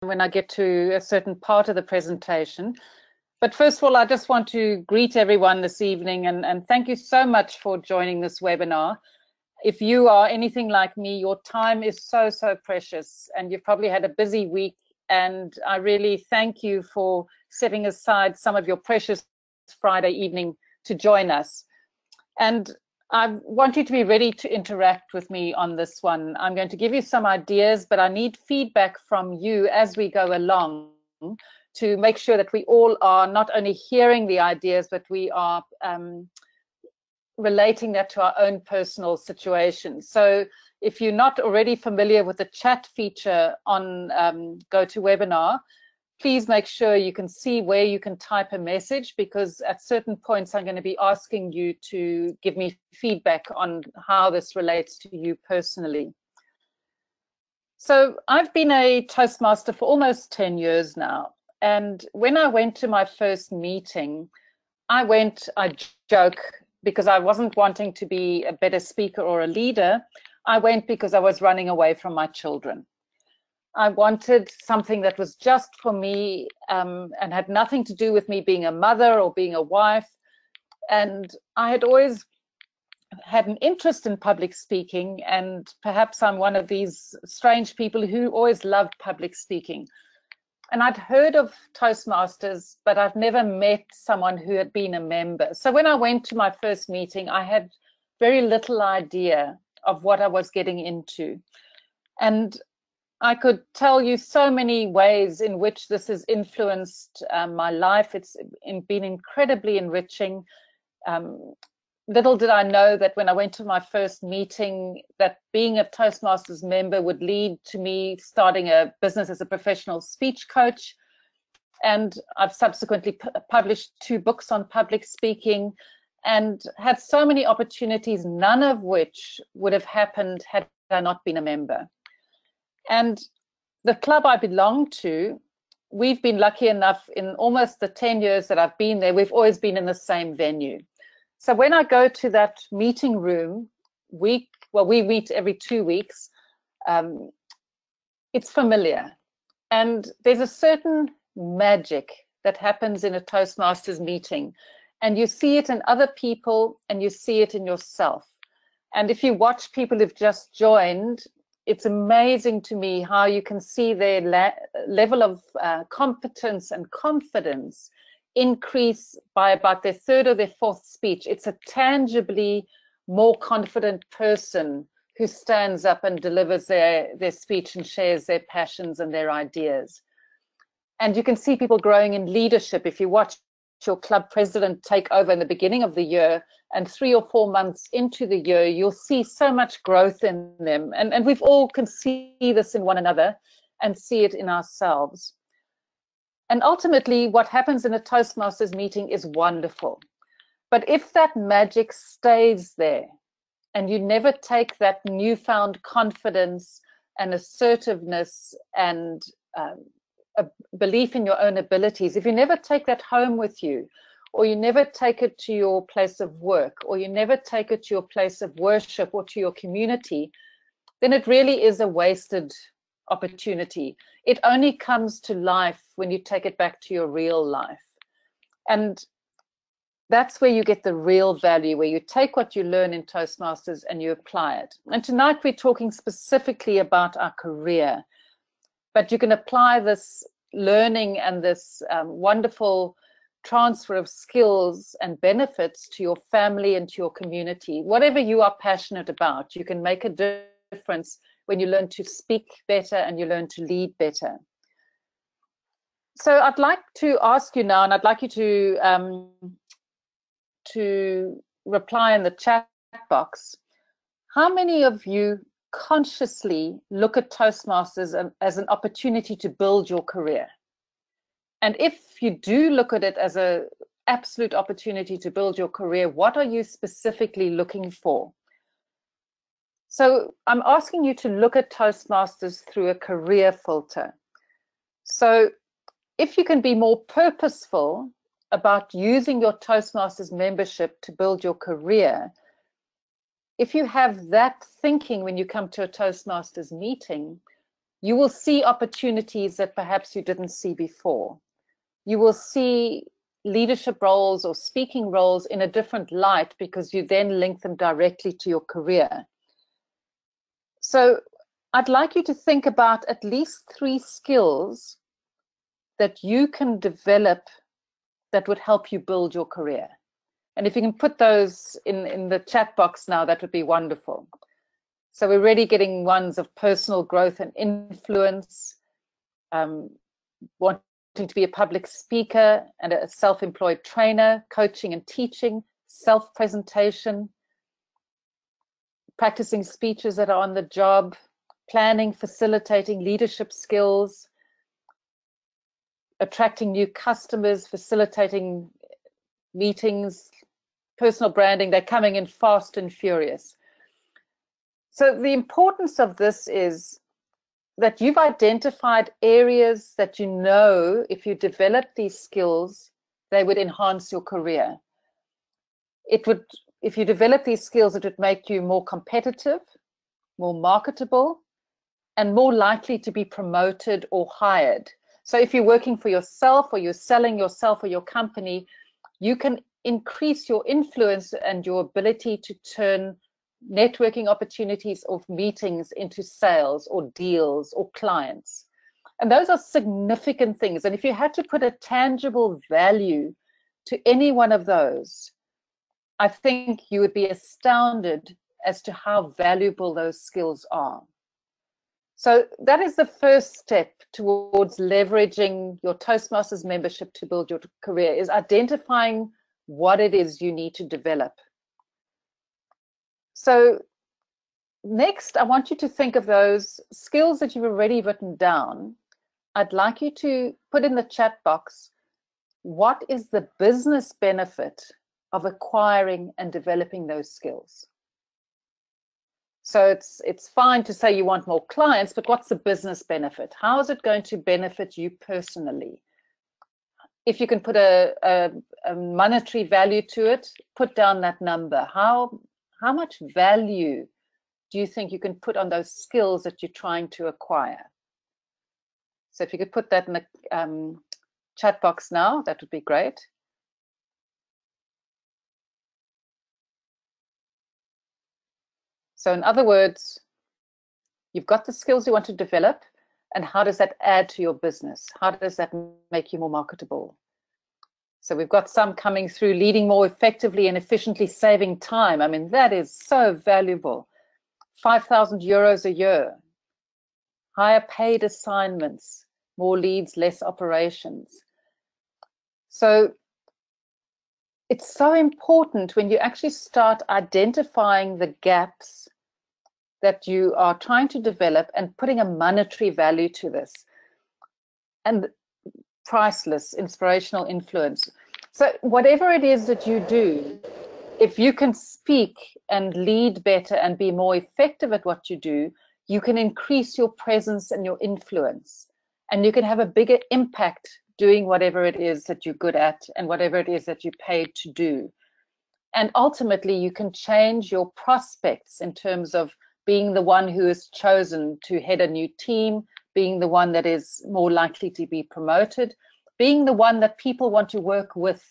when I get to a certain part of the presentation. But first of all, I just want to greet everyone this evening and, and thank you so much for joining this webinar. If you are anything like me, your time is so, so precious and you've probably had a busy week and I really thank you for setting aside some of your precious Friday evening to join us. And I want you to be ready to interact with me on this one. I'm going to give you some ideas, but I need feedback from you as we go along to make sure that we all are not only hearing the ideas, but we are um, relating that to our own personal situation. So if you're not already familiar with the chat feature on um, GoToWebinar, please make sure you can see where you can type a message because at certain points I'm going to be asking you to give me feedback on how this relates to you personally. So I've been a Toastmaster for almost 10 years now. And when I went to my first meeting, I went, I joke, because I wasn't wanting to be a better speaker or a leader. I went because I was running away from my children. I wanted something that was just for me um, and had nothing to do with me being a mother or being a wife. And I had always had an interest in public speaking, and perhaps I'm one of these strange people who always loved public speaking. And I'd heard of Toastmasters, but I've never met someone who had been a member. So when I went to my first meeting, I had very little idea of what I was getting into. And I could tell you so many ways in which this has influenced um, my life. It's been incredibly enriching. Um, little did I know that when I went to my first meeting, that being a Toastmasters member would lead to me starting a business as a professional speech coach. And I've subsequently published two books on public speaking and had so many opportunities, none of which would have happened had I not been a member. And the club I belong to, we've been lucky enough in almost the 10 years that I've been there, we've always been in the same venue. So when I go to that meeting room, week, well, we meet every two weeks, um, it's familiar. And there's a certain magic that happens in a Toastmasters meeting. And you see it in other people and you see it in yourself. And if you watch people who've just joined, it's amazing to me how you can see their level of uh, competence and confidence increase by about their third or their fourth speech. It's a tangibly more confident person who stands up and delivers their, their speech and shares their passions and their ideas. And you can see people growing in leadership. If you watch your club president take over in the beginning of the year and three or four months into the year, you'll see so much growth in them. And, and we've all can see this in one another and see it in ourselves. And ultimately, what happens in a Toastmasters meeting is wonderful. But if that magic stays there and you never take that newfound confidence and assertiveness and um, a belief in your own abilities, if you never take that home with you, or you never take it to your place of work, or you never take it to your place of worship or to your community, then it really is a wasted opportunity. It only comes to life when you take it back to your real life. And that's where you get the real value, where you take what you learn in Toastmasters and you apply it. And tonight we're talking specifically about our career, but you can apply this learning and this um, wonderful transfer of skills and benefits to your family and to your community. Whatever you are passionate about, you can make a difference when you learn to speak better and you learn to lead better. So I'd like to ask you now, and I'd like you to um, to reply in the chat box. How many of you consciously look at Toastmasters as an opportunity to build your career? And if you do look at it as an absolute opportunity to build your career, what are you specifically looking for? So I'm asking you to look at Toastmasters through a career filter. So if you can be more purposeful about using your Toastmasters membership to build your career, if you have that thinking when you come to a Toastmasters meeting, you will see opportunities that perhaps you didn't see before. You will see leadership roles or speaking roles in a different light because you then link them directly to your career. So I'd like you to think about at least three skills that you can develop that would help you build your career. And if you can put those in, in the chat box now, that would be wonderful. So we're really getting ones of personal growth and influence, um, wanting to be a public speaker and a self-employed trainer, coaching and teaching, self-presentation, practicing speeches that are on the job, planning, facilitating leadership skills, attracting new customers, facilitating meetings, personal branding, they're coming in fast and furious. So the importance of this is that you've identified areas that you know if you develop these skills, they would enhance your career. It would, if you develop these skills, it would make you more competitive, more marketable, and more likely to be promoted or hired. So if you're working for yourself or you're selling yourself or your company, you can increase your influence and your ability to turn networking opportunities of meetings into sales or deals or clients. And those are significant things. And if you had to put a tangible value to any one of those, I think you would be astounded as to how valuable those skills are. So that is the first step towards leveraging your Toastmasters membership to build your career is identifying what it is you need to develop. So next, I want you to think of those skills that you've already written down. I'd like you to put in the chat box, what is the business benefit of acquiring and developing those skills? So it's it's fine to say you want more clients, but what's the business benefit? How is it going to benefit you personally? If you can put a, a, a monetary value to it, put down that number. How how much value do you think you can put on those skills that you're trying to acquire? So if you could put that in the um, chat box now, that would be great. So in other words, you've got the skills you want to develop and how does that add to your business? How does that make you more marketable? So we've got some coming through leading more effectively and efficiently saving time. I mean, that is so valuable. 5,000 euros a year, higher paid assignments, more leads, less operations. So it's so important when you actually start identifying the gaps that you are trying to develop and putting a monetary value to this. And priceless inspirational influence. So whatever it is that you do if you can speak and lead better and be more effective at what you do you can increase your presence and your influence. And you can have a bigger impact doing whatever it is that you're good at and whatever it is that you're paid to do. And ultimately, you can change your prospects in terms of being the one who is chosen to head a new team, being the one that is more likely to be promoted, being the one that people want to work with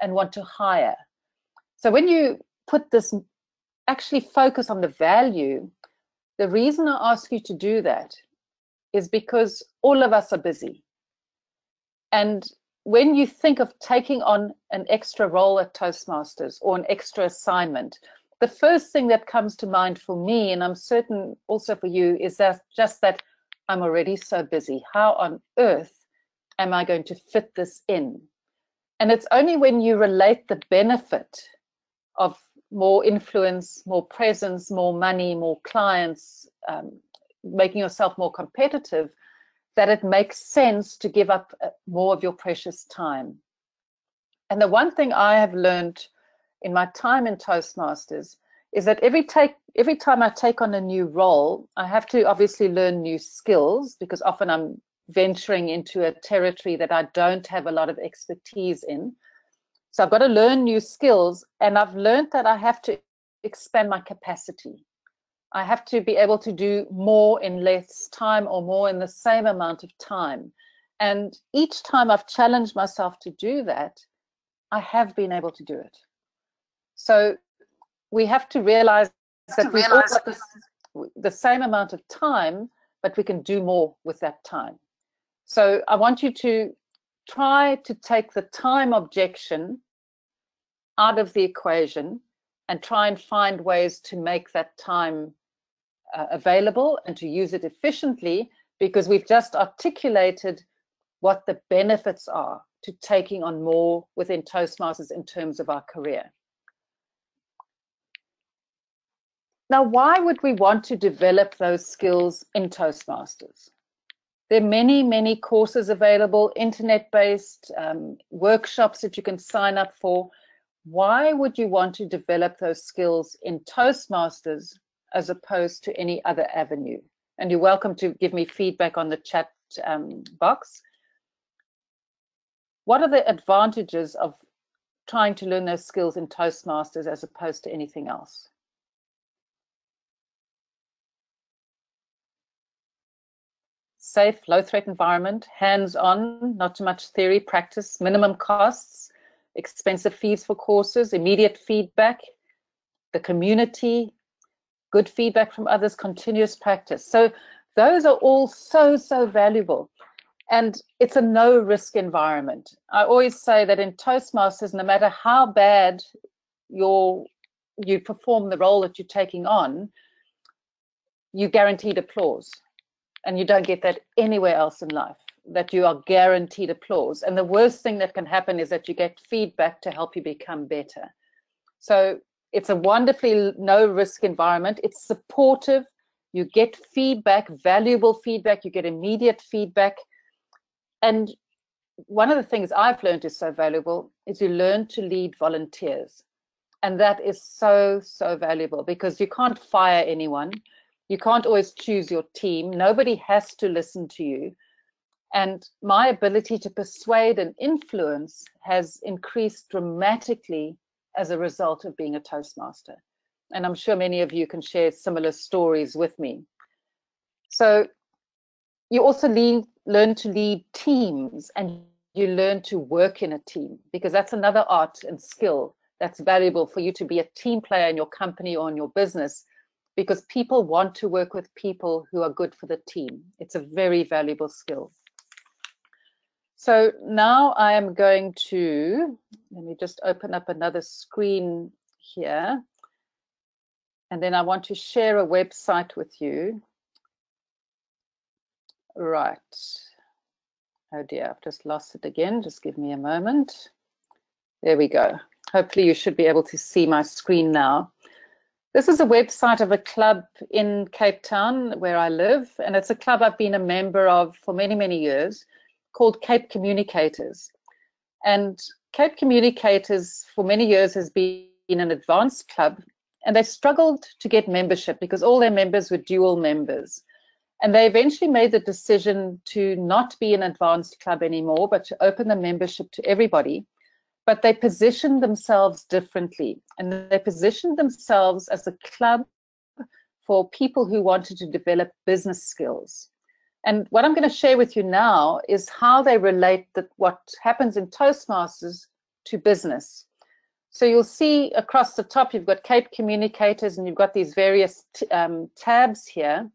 and want to hire. So when you put this, actually focus on the value, the reason I ask you to do that is because all of us are busy. And when you think of taking on an extra role at Toastmasters or an extra assignment, the first thing that comes to mind for me, and I'm certain also for you, is that just that I'm already so busy. How on earth am I going to fit this in? And it's only when you relate the benefit of more influence, more presence, more money, more clients, um, making yourself more competitive, that it makes sense to give up uh, more of your precious time. And the one thing I have learned in my time in Toastmasters is that every take every time I take on a new role, I have to obviously learn new skills because often I'm venturing into a territory that I don't have a lot of expertise in. So I've got to learn new skills and I've learned that I have to expand my capacity. I have to be able to do more in less time or more in the same amount of time. And each time I've challenged myself to do that, I have been able to do it. So we have to realize that we've all got this, the same amount of time, but we can do more with that time. So I want you to try to take the time objection out of the equation and try and find ways to make that time uh, available and to use it efficiently because we've just articulated what the benefits are to taking on more within Toastmasters in terms of our career. Now, why would we want to develop those skills in Toastmasters? There are many, many courses available, internet-based um, workshops that you can sign up for. Why would you want to develop those skills in Toastmasters as opposed to any other avenue? And you're welcome to give me feedback on the chat um, box. What are the advantages of trying to learn those skills in Toastmasters as opposed to anything else? Safe, low threat environment, hands-on, not too much theory, practice, minimum costs, expensive fees for courses, immediate feedback, the community, good feedback from others, continuous practice. So those are all so, so valuable. And it's a no risk environment. I always say that in Toastmasters, no matter how bad your you perform the role that you're taking on, you guaranteed applause and you don't get that anywhere else in life that you are guaranteed applause. And the worst thing that can happen is that you get feedback to help you become better. So it's a wonderfully no risk environment. It's supportive. You get feedback valuable feedback. You get immediate feedback. And one of the things i've learned is so valuable is you learn to lead volunteers. And that is so so valuable because you can't fire anyone you can't always choose your team. Nobody has to listen to you. And my ability to persuade and influence has increased dramatically as a result of being a Toastmaster. And I'm sure many of you can share similar stories with me. So you also learn to lead teams and you learn to work in a team because that's another art and skill that's valuable for you to be a team player in your company or in your business because people want to work with people who are good for the team. It's a very valuable skill. So now I am going to, let me just open up another screen here. And then I want to share a website with you. Right. Oh dear, I've just lost it again. Just give me a moment. There we go. Hopefully you should be able to see my screen now. This is a website of a club in Cape Town where I live, and it's a club I've been a member of for many, many years called Cape Communicators. And Cape Communicators for many years has been an advanced club, and they struggled to get membership because all their members were dual members. And they eventually made the decision to not be an advanced club anymore, but to open the membership to everybody but they positioned themselves differently and they positioned themselves as a club for people who wanted to develop business skills. And what I'm going to share with you now is how they relate that what happens in Toastmasters to business. So you'll see across the top, you've got Cape Communicators and you've got these various um, tabs here.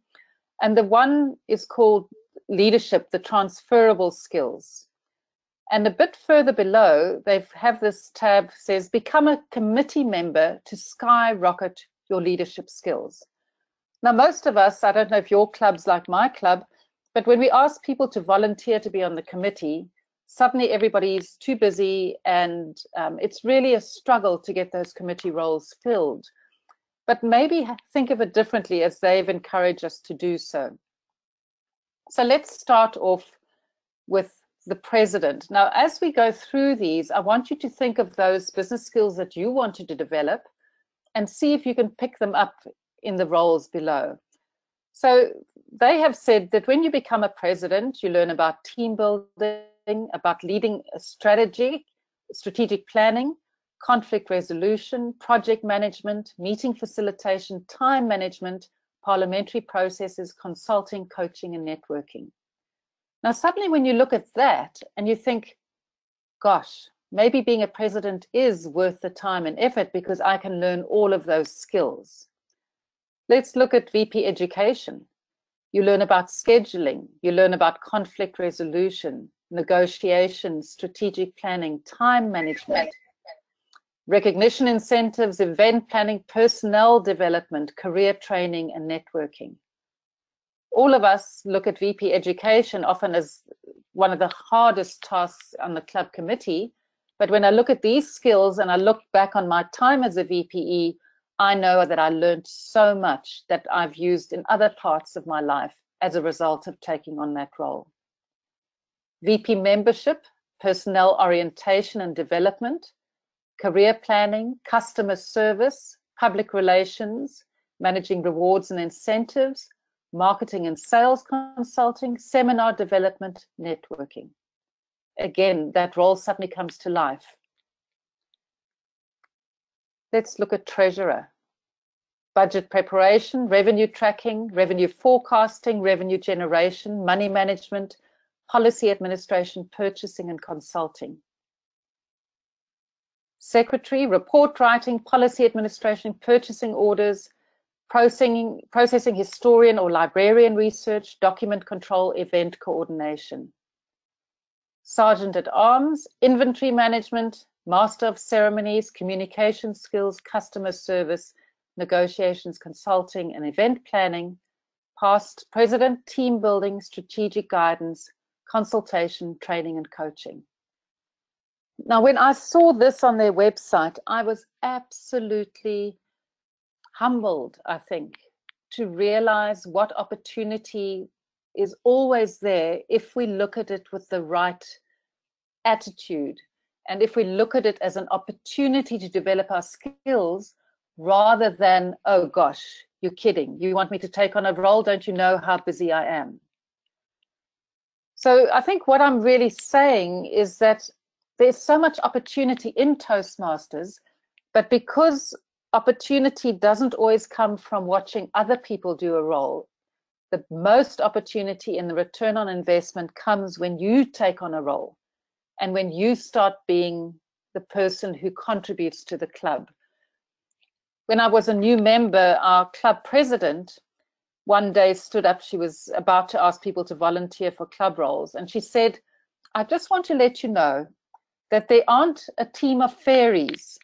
And the one is called leadership, the transferable skills. And a bit further below, they have this tab says, become a committee member to skyrocket your leadership skills. Now, most of us, I don't know if your club's like my club, but when we ask people to volunteer to be on the committee, suddenly everybody's too busy and um, it's really a struggle to get those committee roles filled. But maybe think of it differently as they've encouraged us to do so. So let's start off with the president. Now, as we go through these, I want you to think of those business skills that you wanted to develop and see if you can pick them up in the roles below. So they have said that when you become a president, you learn about team building, about leading a strategy, strategic planning, conflict resolution, project management, meeting facilitation, time management, parliamentary processes, consulting, coaching, and networking. Now, suddenly, when you look at that and you think, gosh, maybe being a president is worth the time and effort because I can learn all of those skills. Let's look at VP education. You learn about scheduling, you learn about conflict resolution, negotiation, strategic planning, time management, recognition incentives, event planning, personnel development, career training, and networking. All of us look at VP education often as one of the hardest tasks on the club committee. But when I look at these skills and I look back on my time as a VPE, I know that I learned so much that I've used in other parts of my life as a result of taking on that role. VP membership, personnel orientation and development, career planning, customer service, public relations, managing rewards and incentives, marketing and sales consulting, seminar development, networking. Again, that role suddenly comes to life. Let's look at treasurer. Budget preparation, revenue tracking, revenue forecasting, revenue generation, money management, policy administration, purchasing and consulting secretary, report writing, policy administration, purchasing orders, processing, processing historian or librarian research, document control, event coordination. Sergeant at Arms, inventory management, master of ceremonies, communication skills, customer service, negotiations, consulting, and event planning, past president, team building, strategic guidance, consultation, training, and coaching. Now, when I saw this on their website, I was absolutely humbled, I think, to realize what opportunity is always there if we look at it with the right attitude and if we look at it as an opportunity to develop our skills rather than, oh gosh, you're kidding. You want me to take on a role? Don't you know how busy I am? So I think what I'm really saying is that there's so much opportunity in Toastmasters, but because opportunity doesn't always come from watching other people do a role, the most opportunity in the return on investment comes when you take on a role and when you start being the person who contributes to the club. When I was a new member, our club president one day stood up, she was about to ask people to volunteer for club roles, and she said, I just want to let you know that they aren't a team of fairies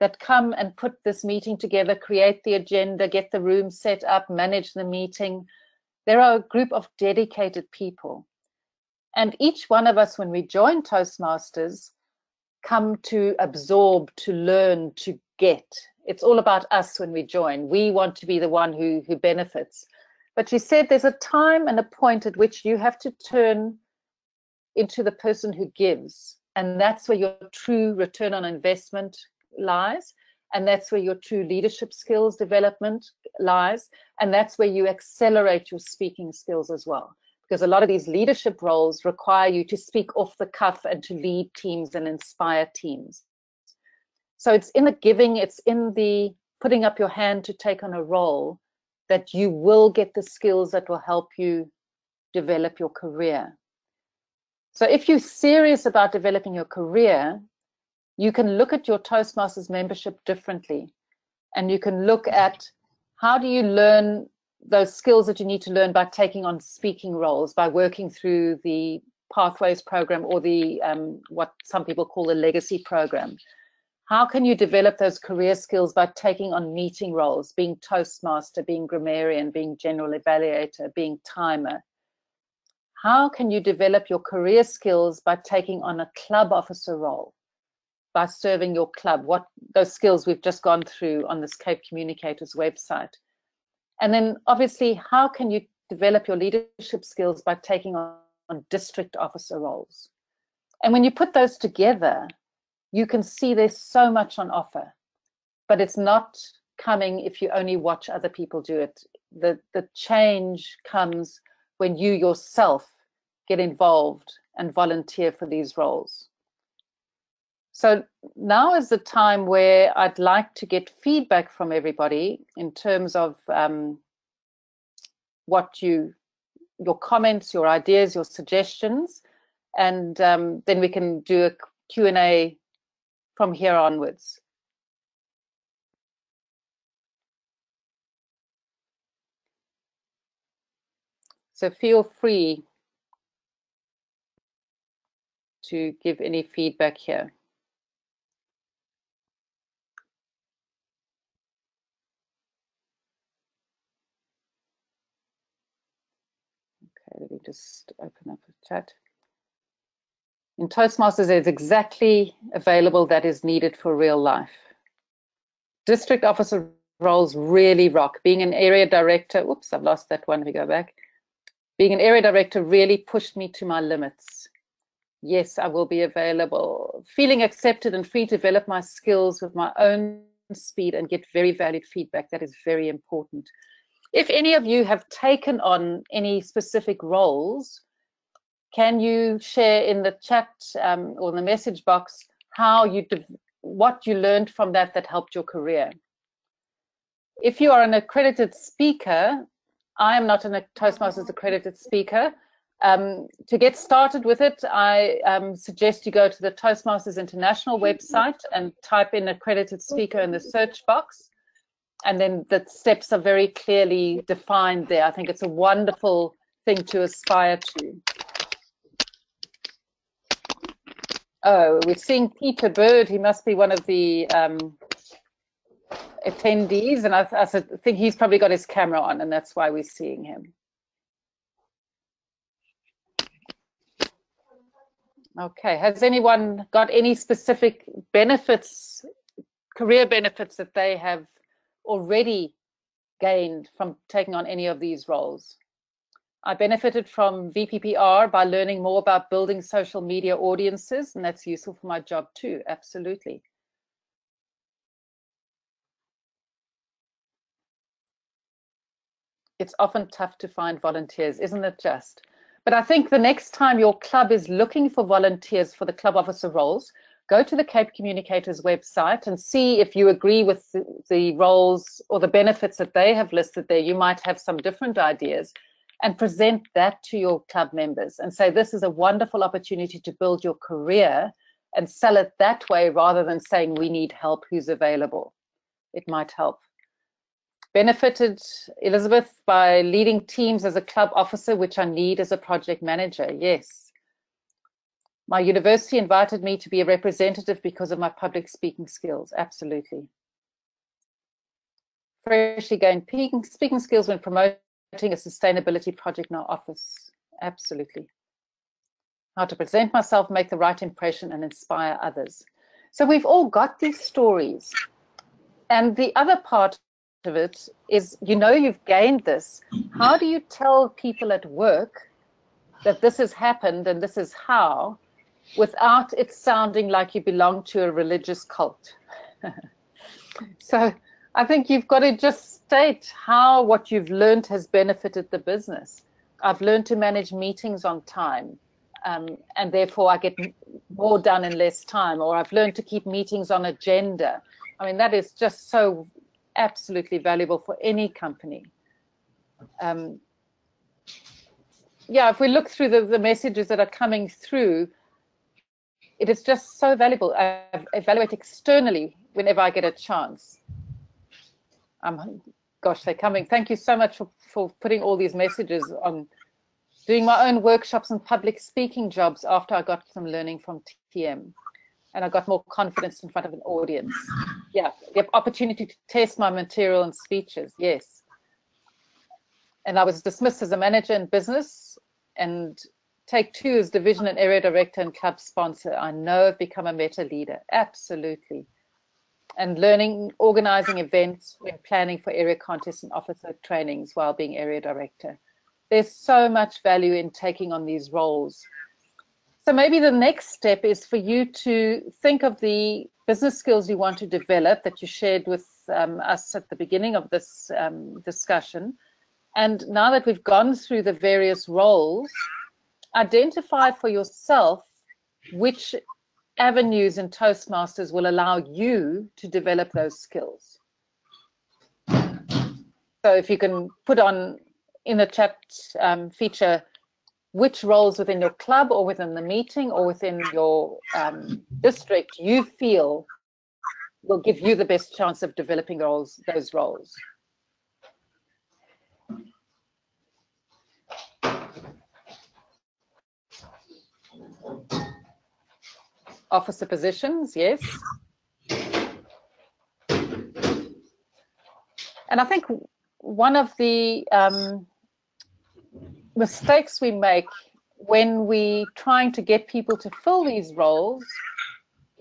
that come and put this meeting together, create the agenda, get the room set up, manage the meeting. There are a group of dedicated people. And each one of us, when we join Toastmasters, come to absorb, to learn, to get. It's all about us when we join. We want to be the one who, who benefits. But she said there's a time and a point at which you have to turn into the person who gives and that's where your true return on investment lies. And that's where your true leadership skills development lies. And that's where you accelerate your speaking skills as well. Because a lot of these leadership roles require you to speak off the cuff and to lead teams and inspire teams. So it's in the giving, it's in the putting up your hand to take on a role that you will get the skills that will help you develop your career. So if you're serious about developing your career, you can look at your Toastmasters membership differently. And you can look at how do you learn those skills that you need to learn by taking on speaking roles, by working through the Pathways program or the um, what some people call the legacy program. How can you develop those career skills by taking on meeting roles, being Toastmaster, being grammarian, being general evaluator, being timer, how can you develop your career skills by taking on a club officer role, by serving your club? What those skills we've just gone through on this Cape Communicators website. And then obviously, how can you develop your leadership skills by taking on, district officer roles? And when you put those together, you can see there's so much on offer, but it's not coming if you only watch other people do it. The, the change comes when you yourself get involved and volunteer for these roles. So now is the time where I'd like to get feedback from everybody in terms of um, what you, your comments, your ideas, your suggestions, and um, then we can do a Q&A from here onwards. So feel free to give any feedback here. Okay, let me just open up a chat. In Toastmasters, there's exactly available that is needed for real life. District officer roles really rock. Being an area director, oops, I've lost that one, we go back. Being an area director really pushed me to my limits. Yes, I will be available. Feeling accepted and free to develop my skills with my own speed and get very valued feedback. That is very important. If any of you have taken on any specific roles, can you share in the chat um, or the message box how you what you learned from that that helped your career? If you are an accredited speaker, I am not a Toastmasters accredited speaker. Um, to get started with it, I um, suggest you go to the Toastmasters International website and type in accredited speaker in the search box. And then the steps are very clearly defined there. I think it's a wonderful thing to aspire to. Oh, we're seeing Peter Bird. He must be one of the um, attendees, and I, I, think he's probably got his camera on, and that's why we're seeing him. Okay, has anyone got any specific benefits, career benefits that they have already gained from taking on any of these roles? I benefited from VPPR by learning more about building social media audiences, and that's useful for my job too, absolutely. It's often tough to find volunteers, isn't it just? But I think the next time your club is looking for volunteers for the club officer roles, go to the Cape Communicators website and see if you agree with the, the roles or the benefits that they have listed there. You might have some different ideas and present that to your club members and say this is a wonderful opportunity to build your career and sell it that way rather than saying we need help who's available. It might help. Benefited elizabeth by leading teams as a club officer which i need as a project manager. Yes my university invited me to be a representative because of my public speaking skills absolutely freshly gained speaking skills when promoting a sustainability project in our office. Absolutely. How to present myself, make the right impression, and inspire others. So we've all got these stories. And the other part of it is you know you've gained this. How do you tell people at work that this has happened and this is how without it sounding like you belong to a religious cult? so I think you've got to just state how what you've learned has benefited the business. I've learned to manage meetings on time, um, and therefore I get more done in less time, or I've learned to keep meetings on agenda. I mean, that is just so absolutely valuable for any company. Um, yeah, if we look through the, the messages that are coming through, it is just so valuable. I evaluate externally whenever I get a chance. I'm, gosh, they're coming. Thank you so much for, for putting all these messages on doing my own workshops and public speaking jobs after I got some learning from TM. And I got more confidence in front of an audience. Yeah, the opportunity to test my material and speeches, yes. And I was dismissed as a manager in business and take two as division and area director and club sponsor. I know I've become a meta leader, absolutely and learning, organizing events when planning for area contests and officer trainings while being area director. There's so much value in taking on these roles. So maybe the next step is for you to think of the business skills you want to develop that you shared with um, us at the beginning of this um, discussion. And now that we've gone through the various roles, identify for yourself which avenues in Toastmasters will allow you to develop those skills. So if you can put on in the chat um, feature which roles within your club or within the meeting or within your um, district you feel will give you the best chance of developing roles, those roles. Officer positions, yes. And I think one of the um, mistakes we make when we trying to get people to fill these roles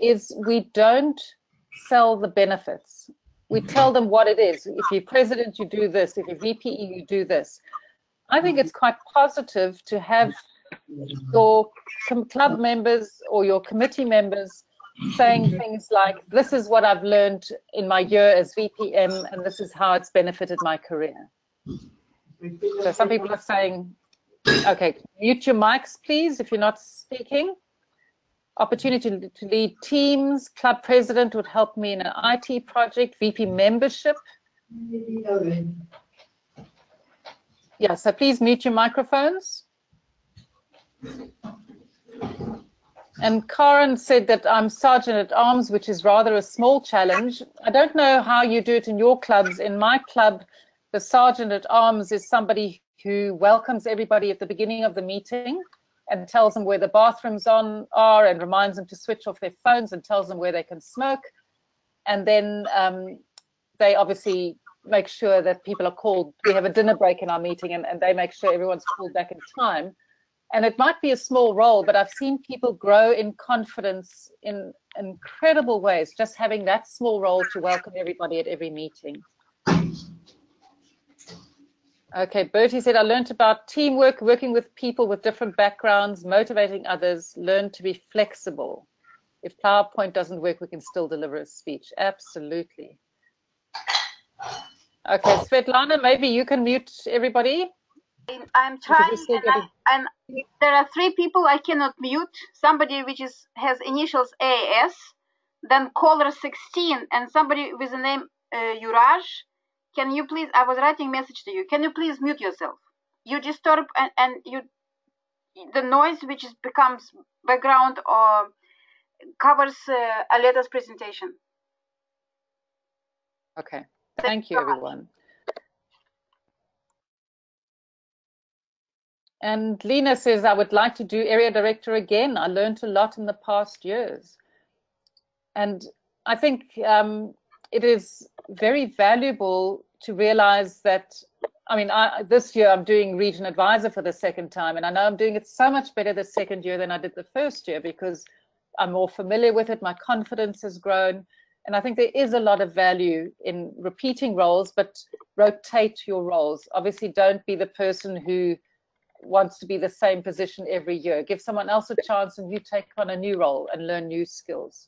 is we don't sell the benefits. We tell them what it is. If you're president, you do this. If you're VPE, you do this. I think it's quite positive to have your club members or your committee members saying things like, this is what I've learned in my year as VPM, and this is how it's benefited my career. So some people are saying, okay, mute your mics, please, if you're not speaking. Opportunity to, lead teams, club president would help me in an IT project, VP membership. Yeah, so please mute your microphones. And Karen said that I'm sergeant at arms, which is rather a small challenge. I don't know how you do it in your clubs. In my club, the sergeant at arms is somebody who welcomes everybody at the beginning of the meeting and tells them where the bathrooms on are and reminds them to switch off their phones and tells them where they can smoke. And then um, they obviously make sure that people are called. We have a dinner break in our meeting and, and they make sure everyone's called back in time. And it might be a small role, but I've seen people grow in confidence in incredible ways, just having that small role to welcome everybody at every meeting. Okay, Bertie said, I learned about teamwork, working with people with different backgrounds, motivating others, learn to be flexible. If PowerPoint doesn't work, we can still deliver a speech. Absolutely. Okay, Svetlana, maybe you can mute everybody. I'm trying, and, I, and, there are three people I cannot mute. Somebody which is has initials AS, then caller 16, and somebody with the name uh, Yuraj, can you please, I was writing message to you, can you please mute yourself? You disturb and, and you, the noise which is, becomes background or covers uh, Aleta's presentation. Okay, thank, thank you so everyone. And Lena says, I would like to do area director again. I learned a lot in the past years. And I think um, it is very valuable to realize that I mean, I, this year I'm doing region advisor for the second time, and I know I'm doing it so much better the second year than I did the first year because I'm more familiar with it. My confidence has grown, and I think there is a lot of value in repeating roles, but rotate your roles. Obviously, don't be the person who wants to be the same position every year. Give someone else a chance, and you take on a new role and learn new skills.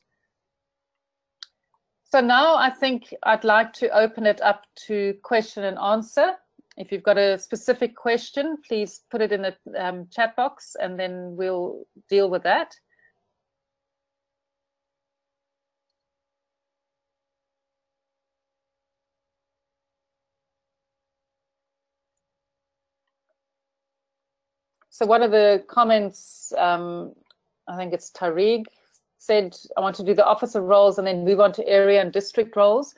So now I think I'd like to open it up to question and answer. If you've got a specific question, please put it in the um, chat box and then we'll deal with that. So one of the comments, um, I think it's Tariq, said, I want to do the officer roles and then move on to area and district roles.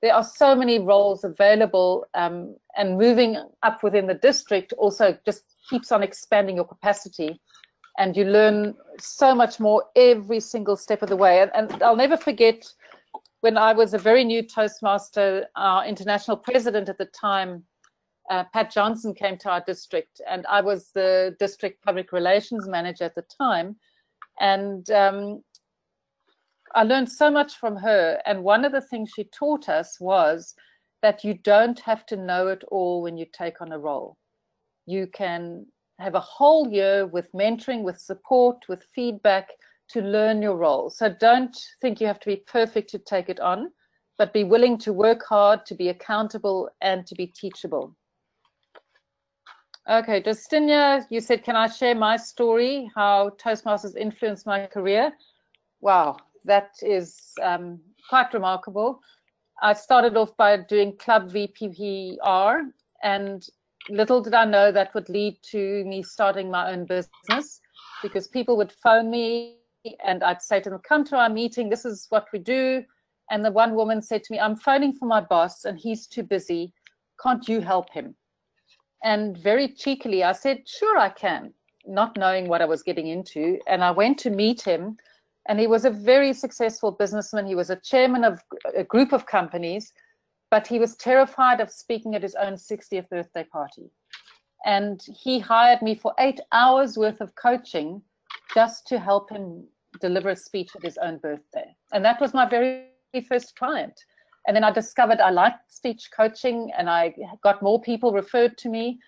There are so many roles available um, and moving up within the district also just keeps on expanding your capacity and you learn so much more every single step of the way. And, and I'll never forget when I was a very new Toastmaster, our international president at the time, uh, Pat Johnson came to our district and I was the district public relations manager at the time. And um, I learned so much from her. And one of the things she taught us was that you don't have to know it all when you take on a role. You can have a whole year with mentoring, with support, with feedback to learn your role. So don't think you have to be perfect to take it on, but be willing to work hard, to be accountable, and to be teachable. Okay, Justinia, you said, can I share my story, how Toastmasters influenced my career? Wow, that is um, quite remarkable. I started off by doing Club VPPR, and little did I know that would lead to me starting my own business because people would phone me and I'd say to them, come to our meeting, this is what we do. And the one woman said to me, I'm phoning for my boss and he's too busy. Can't you help him? And very cheekily, I said, sure, I can, not knowing what I was getting into. And I went to meet him and he was a very successful businessman. He was a chairman of a group of companies, but he was terrified of speaking at his own 60th birthday party. And he hired me for eight hours worth of coaching just to help him deliver a speech at his own birthday. And that was my very first client. And then I discovered I liked speech coaching and I got more people referred to me.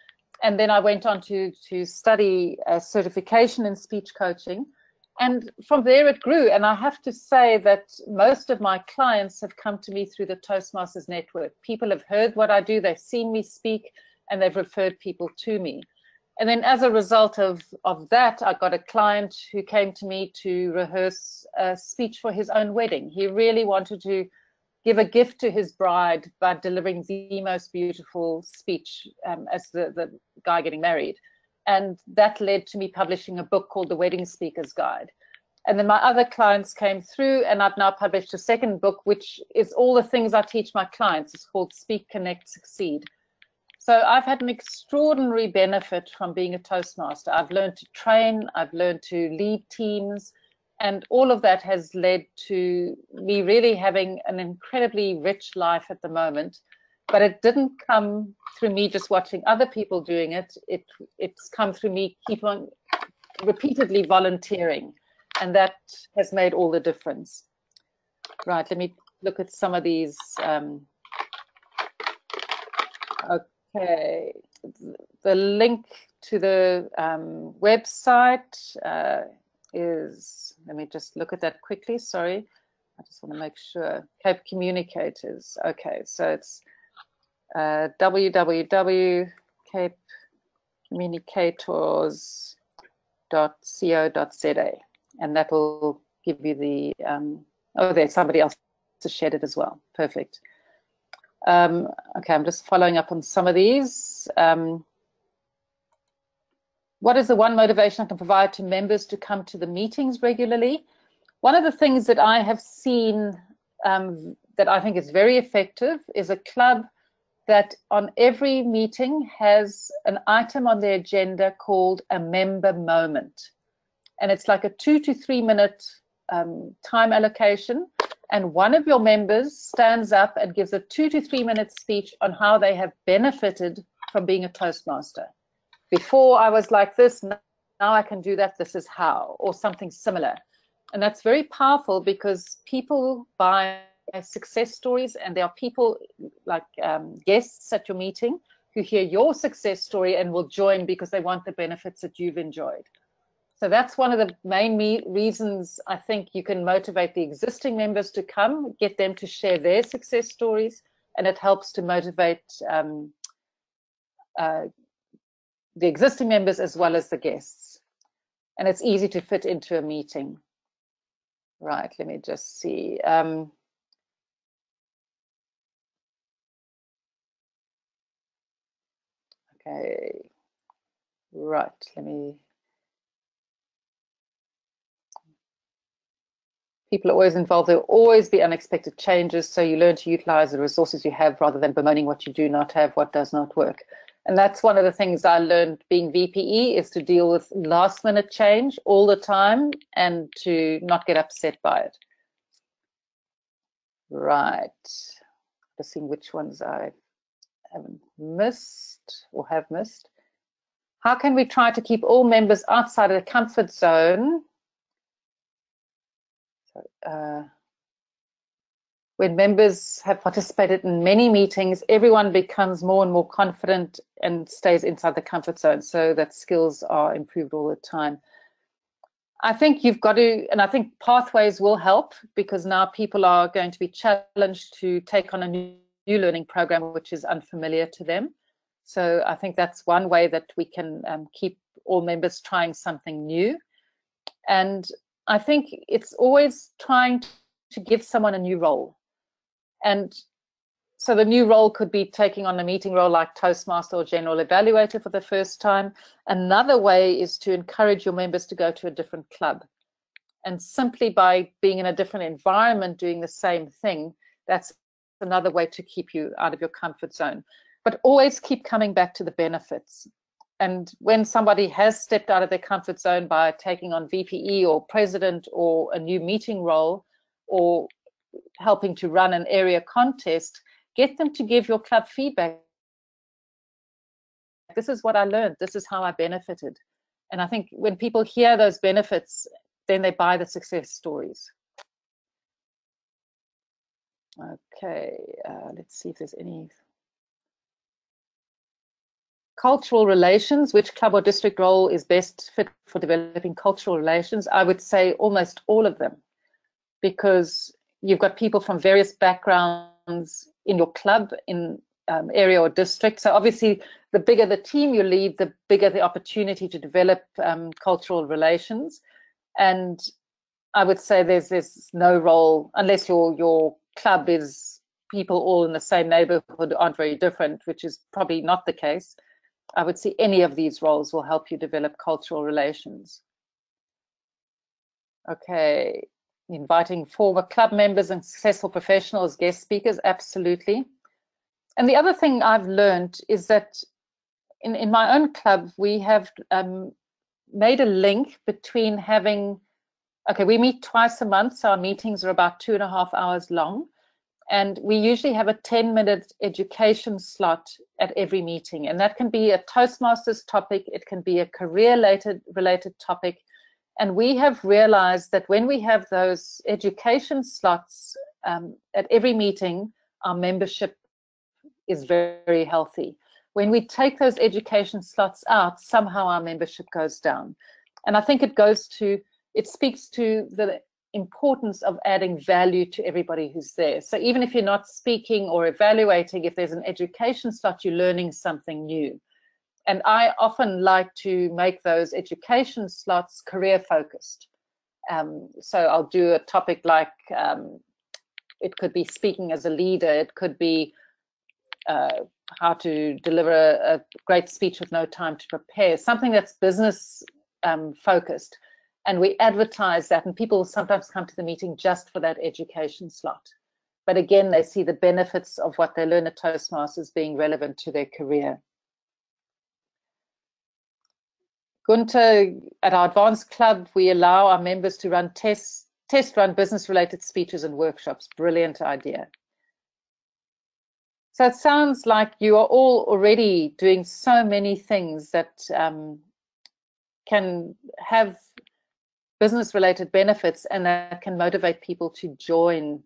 And then I went on to, to study a certification in speech coaching. And from there it grew. And I have to say that most of my clients have come to me through the Toastmasters Network. People have heard what I do, they've seen me speak, and they've referred people to me. And then as a result of, of that, I got a client who came to me to rehearse a speech for his own wedding. He really wanted to give a gift to his bride by delivering the most beautiful speech um, as the, the guy getting married. And that led to me publishing a book called The Wedding Speaker's Guide. And then my other clients came through, and I've now published a second book, which is all the things I teach my clients. It's called Speak, Connect, Succeed. So I've had an extraordinary benefit from being a Toastmaster. I've learned to train, I've learned to lead teams, and all of that has led to me really having an incredibly rich life at the moment. But it didn't come through me just watching other people doing it. It it's come through me keep on repeatedly volunteering, and that has made all the difference. Right, let me look at some of these. Um, okay. The link to the um, website uh, is, let me just look at that quickly, sorry. I just want to make sure. Cape Communicators, okay, so it's uh, www.capecommunicators.co.za and that will give you the, um, oh, there's somebody else to shared it as well, perfect. Um, okay, I'm just following up on some of these. Um, what is the one motivation I can provide to members to come to the meetings regularly? One of the things that I have seen um, that I think is very effective is a club that on every meeting has an item on their agenda called a member moment. And it's like a two to three minute um, time allocation and one of your members stands up and gives a two to three minute speech on how they have benefited from being a Toastmaster. Before I was like this, now I can do that, this is how, or something similar. And that's very powerful because people buy success stories and there are people like um, guests at your meeting who hear your success story and will join because they want the benefits that you've enjoyed. So that's one of the main reasons I think you can motivate the existing members to come, get them to share their success stories, and it helps to motivate um, uh, the existing members as well as the guests. And it's easy to fit into a meeting. Right, let me just see. Um, okay, right, let me people are always involved. There will always be unexpected changes. So you learn to utilize the resources you have rather than bemoaning what you do not have, what does not work. And that's one of the things I learned being VPE is to deal with last minute change all the time and to not get upset by it. Right. Just seeing which ones I haven't missed or have missed. How can we try to keep all members outside of the comfort zone uh, when members have participated in many meetings, everyone becomes more and more confident and stays inside the comfort zone so that skills are improved all the time. I think you've got to, and I think pathways will help because now people are going to be challenged to take on a new, new learning program which is unfamiliar to them. So I think that's one way that we can um, keep all members trying something new. And I think it's always trying to give someone a new role. And so the new role could be taking on a meeting role like Toastmaster or General Evaluator for the first time. Another way is to encourage your members to go to a different club. And simply by being in a different environment doing the same thing, that's another way to keep you out of your comfort zone. But always keep coming back to the benefits. And when somebody has stepped out of their comfort zone by taking on VPE or president or a new meeting role or helping to run an area contest, Get them to give your club feedback. This is what I learned. This is how I benefited. And I think when people hear those benefits, then they buy the success stories. Okay, uh, let's see if there's any. Cultural relations, which club or district role is best fit for developing cultural relations? I would say almost all of them, because you've got people from various backgrounds, in your club in um, area or district. So obviously, the bigger the team you lead, the bigger the opportunity to develop um, cultural relations. And I would say there's there's no role unless your your club is people all in the same neighborhood aren't very different, which is probably not the case. I would see any of these roles will help you develop cultural relations. Okay, inviting former club members and successful professionals, guest speakers, absolutely. And the other thing I've learned is that in, in my own club, we have um, made a link between having, okay, we meet twice a month, so our meetings are about two and a half hours long. And we usually have a 10 minute education slot at every meeting. And that can be a Toastmasters topic, it can be a career related, related topic, and we have realized that when we have those education slots um, at every meeting, our membership is very, very healthy. When we take those education slots out, somehow our membership goes down. And I think it goes to, it speaks to the importance of adding value to everybody who's there. So even if you're not speaking or evaluating, if there's an education slot, you're learning something new and I often like to make those education slots career focused. Um, so I'll do a topic like um, it could be speaking as a leader, it could be uh, how to deliver a, a, great speech with no time to prepare, something that's business um, focused. And we advertise that, and people sometimes come to the meeting just for that education slot. But again, they see the benefits of what they learn at Toastmasters being relevant to their career. Gunter, at our advanced club, we allow our members to run tests, test run business related speeches and workshops. Brilliant idea. So it sounds like you are all already doing so many things that um, can have business related benefits and that can motivate people to join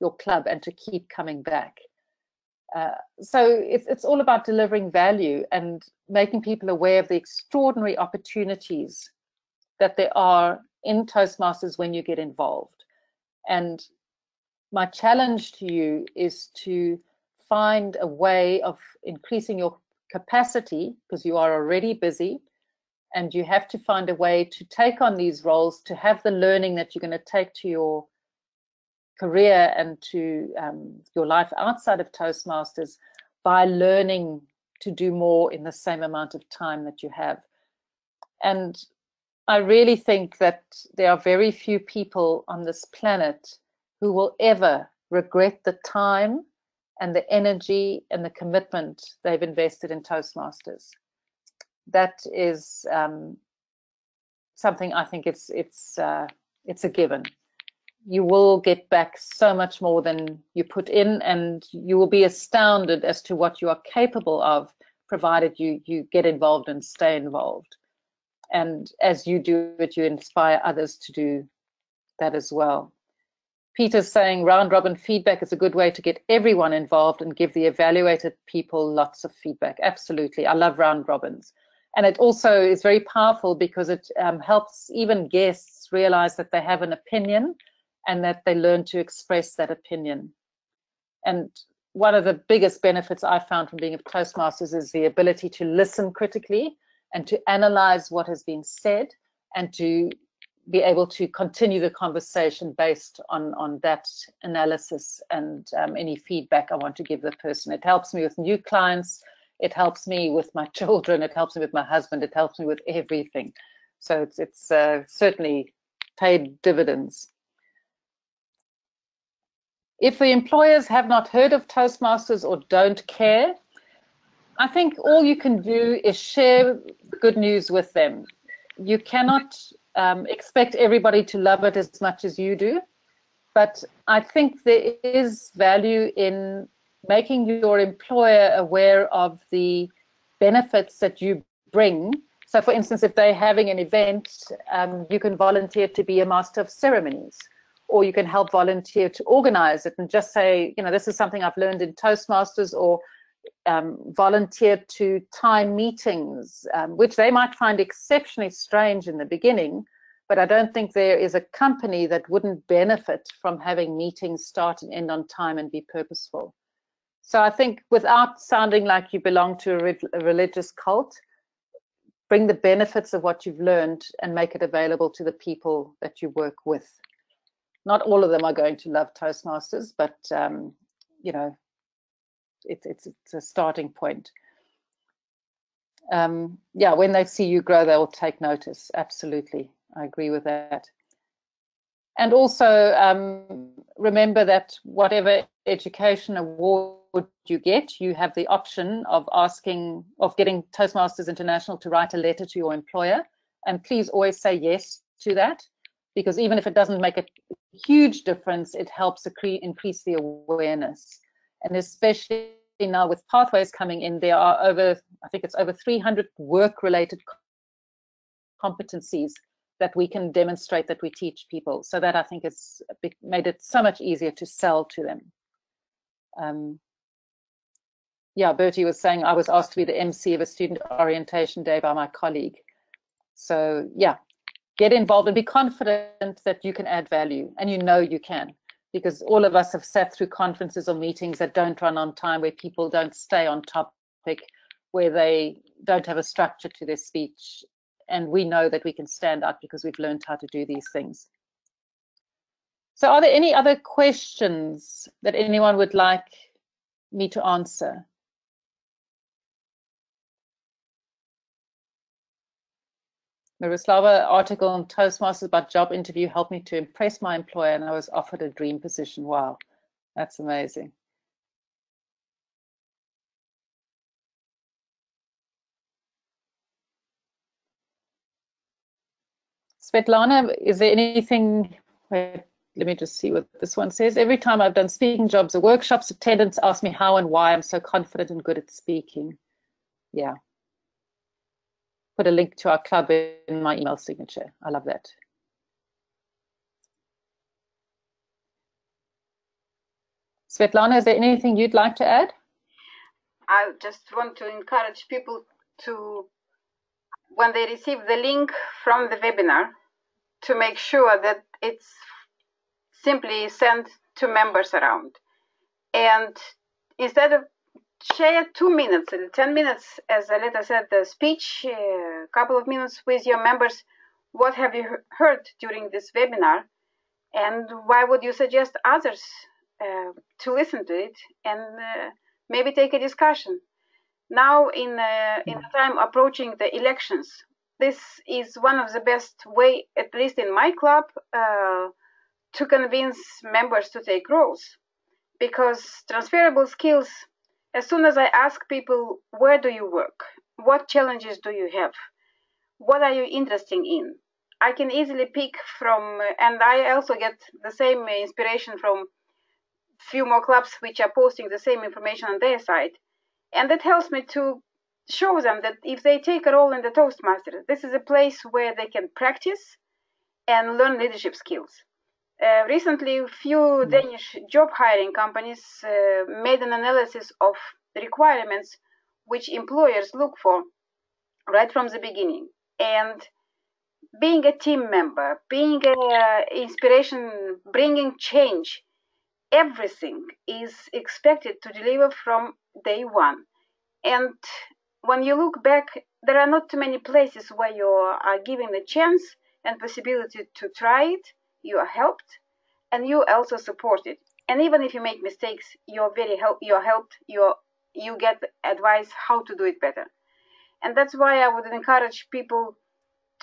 your club and to keep coming back. Uh, so it's, it's all about delivering value and making people aware of the extraordinary opportunities that there are in Toastmasters when you get involved. And my challenge to you is to find a way of increasing your capacity because you are already busy and you have to find a way to take on these roles to have the learning that you're going to take to your career and to um, your life outside of Toastmasters by learning to do more in the same amount of time that you have. And I really think that there are very few people on this planet who will ever regret the time and the energy and the commitment they've invested in Toastmasters. That is um, something I think it's it's uh, it's a given you will get back so much more than you put in and you will be astounded as to what you are capable of provided you you get involved and stay involved. And as you do it you inspire others to do that as well. Peter's saying round robin feedback is a good way to get everyone involved and give the evaluated people lots of feedback. Absolutely. I love round robins. And it also is very powerful because it um, helps even guests realize that they have an opinion and that they learn to express that opinion. And one of the biggest benefits I found from being a Toastmasters is the ability to listen critically and to analyze what has been said and to be able to continue the conversation based on, on that analysis and um, any feedback I want to give the person. It helps me with new clients. It helps me with my children. It helps me with my husband. It helps me with everything. So it's, it's uh, certainly paid dividends. If the employers have not heard of Toastmasters or don't care, I think all you can do is share good news with them. You cannot um, expect everybody to love it as much as you do, but I think there is value in making your employer aware of the benefits that you bring. So, for instance, if they're having an event, um, you can volunteer to be a master of ceremonies or you can help volunteer to organize it and just say, you know, this is something I've learned in Toastmasters or um, volunteer to time meetings, um, which they might find exceptionally strange in the beginning, but I don't think there is a company that wouldn't benefit from having meetings start and end on time and be purposeful. So I think without sounding like you belong to a, re a religious cult, bring the benefits of what you've learned and make it available to the people that you work with not all of them are going to love Toastmasters, but um, you know, it's it's it's a starting point. Um, yeah, when they see you grow, they will take notice. Absolutely, I agree with that. And also um, remember that whatever education award you get, you have the option of asking, of getting Toastmasters International to write a letter to your employer. And please always say yes to that, because even if it doesn't make a huge difference. It helps increase the awareness. And especially now with pathways coming in, there are over, I think it's over 300 work-related competencies that we can demonstrate that we teach people. So that I think has made it so much easier to sell to them. Um, yeah, Bertie was saying I was asked to be the MC of a student orientation day by my colleague. So yeah, get involved and be confident that you can add value and you know you can because all of us have sat through conferences or meetings that don't run on time where people don't stay on topic where they don't have a structure to their speech and we know that we can stand out because we've learned how to do these things. So are there any other questions that anyone would like me to answer Miroslava article on Toastmasters about job interview helped me to impress my employer and I was offered a dream position. Wow, that's amazing. Svetlana, is there anything, wait, let me just see what this one says. Every time I've done speaking jobs or workshops, attendants ask me how and why I'm so confident and good at speaking. Yeah put a link to our club in my email signature. I love that. Svetlana, is there anything you'd like to add? I just want to encourage people to, when they receive the link from the webinar, to make sure that it's simply sent to members around. And instead of share two minutes, 10 minutes, as Aleta said, the speech, a couple of minutes with your members. What have you heard during this webinar? And why would you suggest others uh, to listen to it and uh, maybe take a discussion? Now, in, uh, in the time approaching the elections, this is one of the best way, at least in my club, uh, to convince members to take roles because transferable skills as soon as I ask people, where do you work? What challenges do you have? What are you interested in? I can easily pick from, and I also get the same inspiration from few more clubs which are posting the same information on their site. And that helps me to show them that if they take a role in the Toastmasters, this is a place where they can practice and learn leadership skills. Uh, recently, a few hmm. Danish job hiring companies uh, made an analysis of requirements which employers look for right from the beginning. And being a team member, being an uh, inspiration, bringing change, everything is expected to deliver from day one. And when you look back, there are not too many places where you are given a chance and possibility to try it, you are helped and you also supported. And even if you make mistakes, you're very help you're helped, you're you get advice how to do it better. And that's why I would encourage people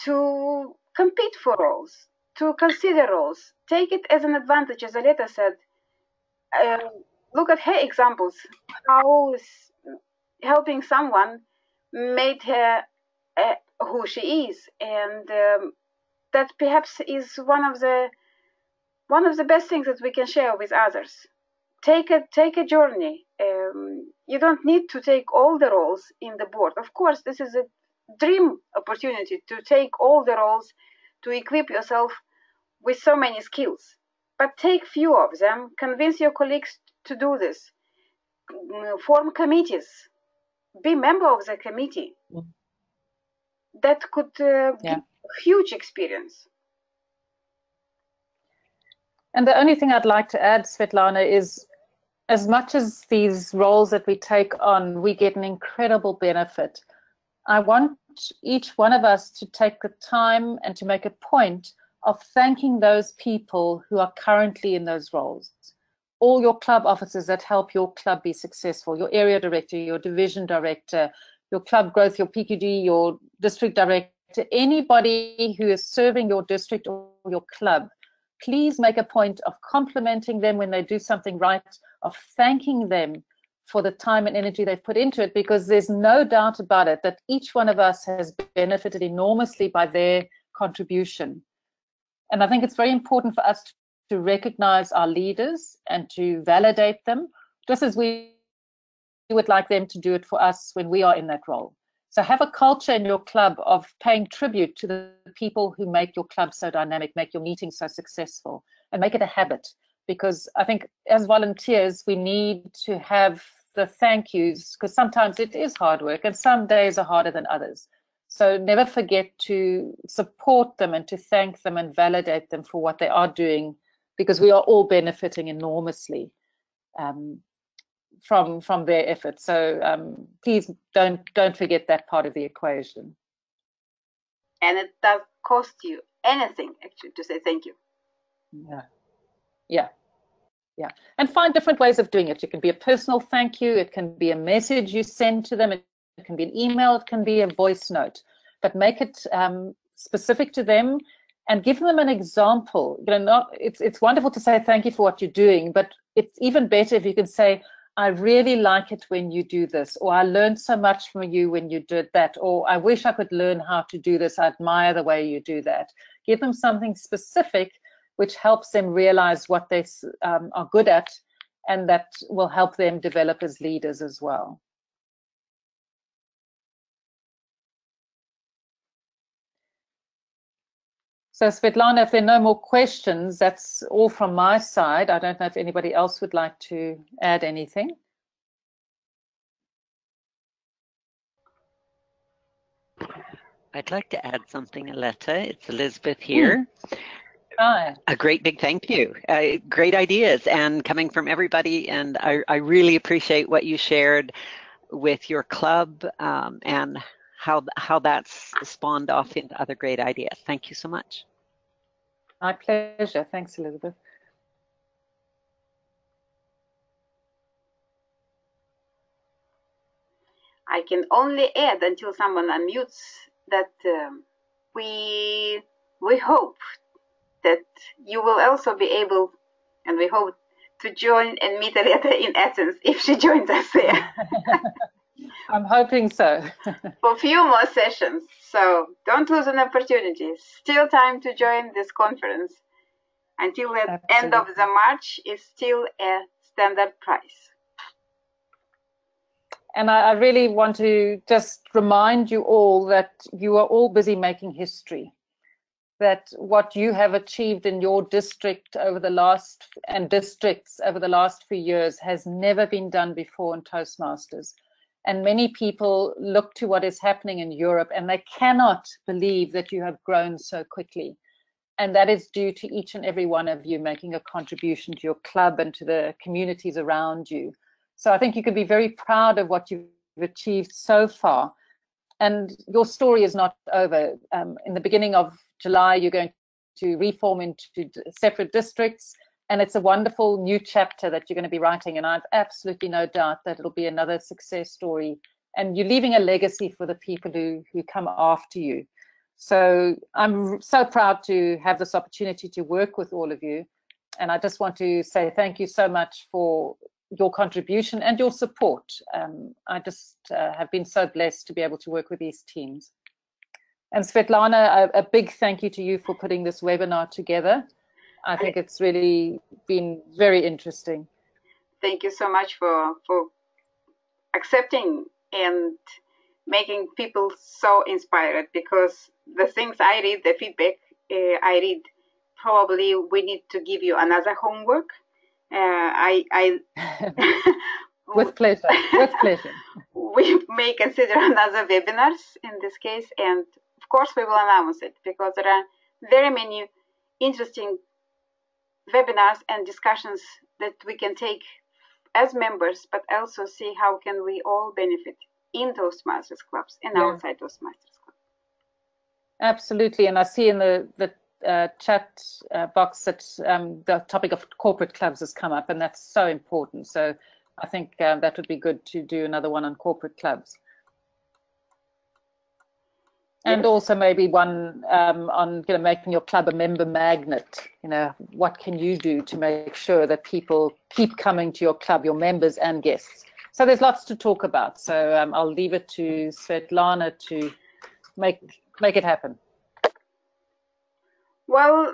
to compete for roles, to consider roles, take it as an advantage, as Aleta said. Uh, look at her examples, how helping someone made her uh, who she is, and um, that perhaps is one of the one of the best things that we can share with others. Take a take a journey. Um, you don't need to take all the roles in the board. Of course, this is a dream opportunity to take all the roles to equip yourself with so many skills. But take few of them. Convince your colleagues to do this. Form committees. Be member of the committee. That could uh, yeah. huge experience. And the only thing I'd like to add, Svetlana, is as much as these roles that we take on, we get an incredible benefit. I want each one of us to take the time and to make a point of thanking those people who are currently in those roles. All your club officers that help your club be successful, your area director, your division director, your club growth, your PQD, your district director, anybody who is serving your district or your club, please make a point of complimenting them when they do something right, of thanking them for the time and energy they've put into it, because there's no doubt about it that each one of us has benefited enormously by their contribution. And I think it's very important for us to recognize our leaders and to validate them, just as we would like them to do it for us when we are in that role. So have a culture in your club of paying tribute to the people who make your club so dynamic, make your meetings so successful, and make it a habit. Because I think as volunteers, we need to have the thank yous, because sometimes it is hard work and some days are harder than others. So never forget to support them and to thank them and validate them for what they are doing, because we are all benefiting enormously. Um, from from their efforts. So um, please don't don't forget that part of the equation. And it does cost you anything actually to say thank you. Yeah, yeah, yeah. And find different ways of doing it. It can be a personal thank you. It can be a message you send to them. It, can be an email. It can be a voice note. But make it um, specific to them and give them an example. You know, not it's it's wonderful to say thank you for what you're doing, but it's even better if you can say, I really like it when you do this, or I learned so much from you when you did that, or I wish I could learn how to do this. I admire the way you do that. Give them something specific which helps them realize what they um, are good at and that will help them develop as leaders as well. So Svetlana, if there are no more questions, that's all from my side. I don't know if anybody else would like to add anything. I'd like to add something, Aleta. It's Elizabeth here. Hi. A great big thank you. Uh, great ideas and coming from everybody. And I, I really appreciate what you shared with your club um, and how how that's spawned off into other great ideas. Thank you so much. My pleasure. Thanks, Elizabeth. I can only add until someone unmutes that um, we we hope that you will also be able, and we hope to join and meet Aleta in Athens if she joins us there. I'm hoping so. for a few more sessions. So don't lose an opportunity. Still time to join this conference until the Absolutely. end of the March is still a standard price. And I, I really want to just remind you all that you are all busy making history that what you have achieved in your district over the last and districts over the last few years has never been done before in Toastmasters. And many people look to what is happening in Europe and they cannot believe that you have grown so quickly. And that is due to each and every one of you making a contribution to your club and to the communities around you. So I think you can be very proud of what you've achieved so far. And your story is not over. Um, in the beginning of July, you're going to reform into separate districts. And it's a wonderful new chapter that you're going to be writing. And I've absolutely no doubt that it'll be another success story. And you're leaving a legacy for the people who, who come after you. So I'm so proud to have this opportunity to work with all of you. And I just want to say thank you so much for your contribution and your support. Um, I just uh, have been so blessed to be able to work with these teams. And Svetlana, a, a, big thank you to you for putting this webinar together. I think it's really been very interesting. Thank you so much for, for accepting and making people so inspired because the things I read, the feedback uh, I read, probably we need to give you another homework. Uh, I, I with pleasure, with pleasure. we may consider another webinars in this case, and of course we will announce it because there are very many interesting webinars and discussions that we can take as members, but also see how can we all benefit in Toastmasters clubs and yeah. outside Toastmasters clubs. Absolutely, and I see in the the uh, chat uh, box that um, the topic of corporate clubs has come up, and that's so important. So I think uh, that would be good to do another one on corporate clubs. And yes. also maybe one um, on you know making your club a member magnet. You know what can you do to make sure that people keep coming to your club, your members and guests. So there's lots to talk about. So um, I'll leave it to Svetlana to make make it happen. Well,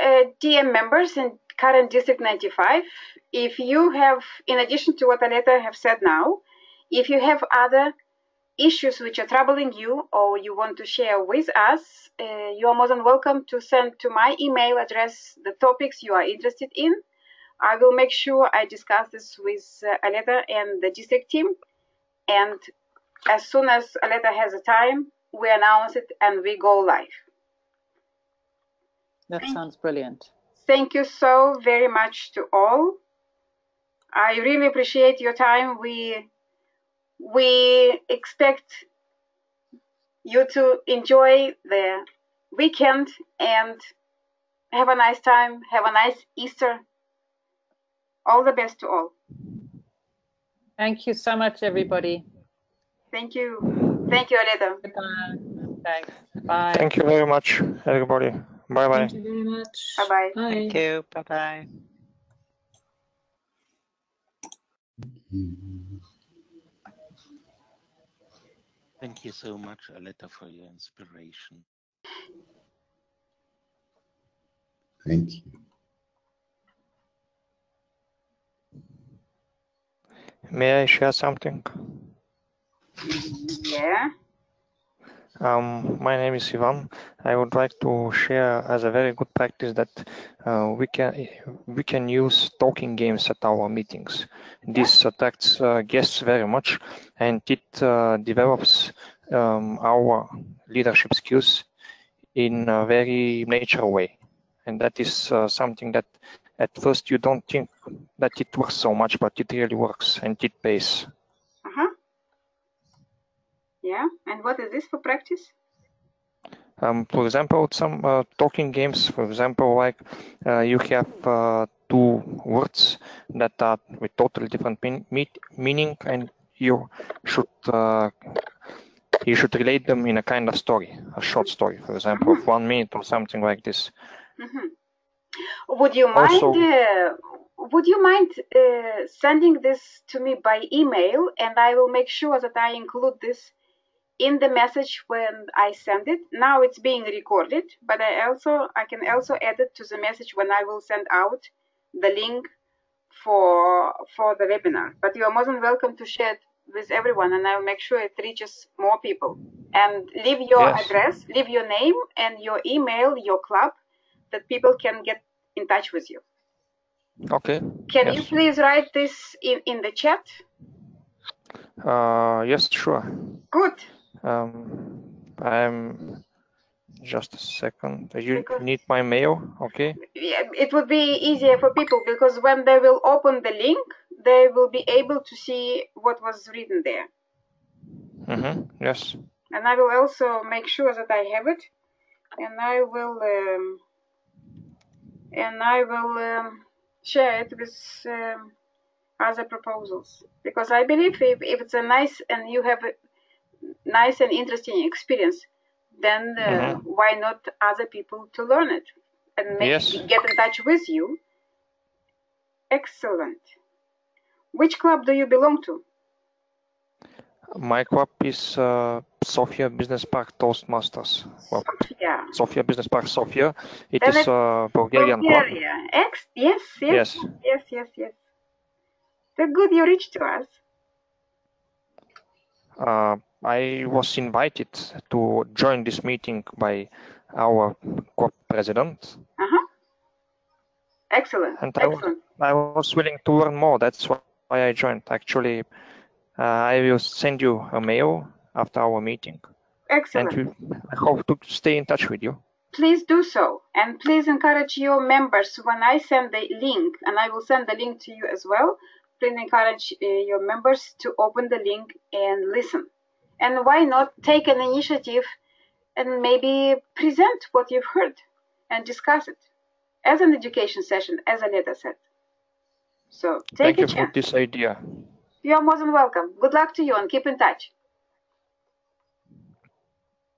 uh, DM members and current District 95, if you have, in addition to what Aleta have said now, if you have other issues which are troubling you or you want to share with us, uh, you are more than welcome to send to my email address the topics you are interested in. I will make sure I discuss this with uh, Aleta and the district team. And as soon as Aleta has a time, we announce it and we go live. That Thank sounds brilliant. Thank you so very much to all. I really appreciate your time. We we expect you to enjoy the weekend and have a nice time. Have a nice Easter. All the best to all. Thank you so much, everybody. Thank you. Thank you, Aleta. Thanks. Bye. Thank you very much, everybody. Bye bye. Thank you very much. Bye bye. Bye. Thank you. Bye bye. Thank you so much, Aleta, for your inspiration. Thank you. May I share something? Yeah. Um, my name is Ivan. I would like to share as a very good practice that uh, we can we can use talking games at our meetings. This attracts uh, guests very much, and it uh, develops um, our leadership skills in a very natural way. And that is uh, something that at first you don't think that it works so much, but it really works and it pays. Yeah, and what is this for practice? Um, for example, some uh, talking games, for example, like uh, you have uh, two words that are with totally different mean meaning, and you should uh, you should relate them in a kind of story, a short story, for example, mm -hmm. of one minute or something like this. Mm -hmm. Would you mind? Also, uh, would you mind uh, sending this to me by email, and I will make sure that I include this in the message when I send it. Now it's being recorded, but I also I can also add it to the message when I will send out the link for for the webinar. But you are more than welcome to share it with everyone, and I will make sure it reaches more people. And leave your yes. address, leave your name and your email, your club, that people can get in touch with you. Okay. Can yes. you please write this in in the chat? Uh, yes, sure. Good. Um, I'm just a second. You because need my mail, okay? Yeah, it would be easier for people because when they will open the link, they will be able to see what was written there. Mm-hmm. Yes. And I will also make sure that I have it and I will um, and I will um, share it with um, other proposals because I believe if, if it's a nice and you have nice and interesting experience, then uh, mm-hmm. why not other people to learn it and maybe yes. get in touch with you? Excellent. Which club do you belong to? My club is uh, Sofia Business Park Toastmasters. Well, Sofia. Sofia Business Park Sofia. It then is a Bulgarian Bulgaria. club. Ex- yes, yes, yes, yes, yes, yes. The good you reached to us. Uh, I was invited to join this meeting by our club president. Uh-huh. Excellent. And Excellent. I, I was willing to learn more. That's why I joined. Actually, uh, I will send you a mail after our meeting. Excellent. And we, I hope to stay in touch with you. Please do so. And please encourage your members when I send the link, and I will send the link to you as well. Please encourage uh, your members to open the link and listen. And why not take an initiative and maybe present what you've heard and discuss it as an education session, as Aleta said. So take Thank you chance. for this idea. You're more than welcome. Good luck to you and keep in touch.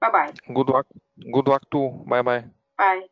Bye bye. Good luck. Good luck too. Bye bye. Bye.